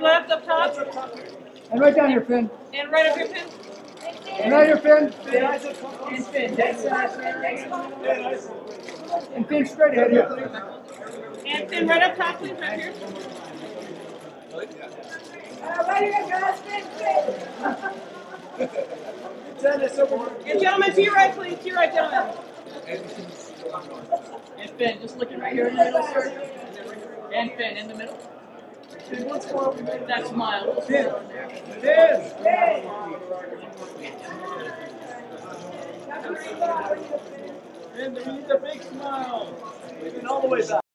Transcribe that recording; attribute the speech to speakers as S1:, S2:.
S1: your left up top.
S2: And right down here, Finn.
S1: And right up here, Finn.
S2: And right here, Finn.
S1: And Finn.
S2: And Finn straight ahead here.
S1: And Finn right up top, please, right here. And gentlemen, to your right, please. To your right, gentlemen. And Finn, just looking right here in the middle, sir. And Finn in the middle. That smile. Finn.
S3: And we need a big smile. All the way back.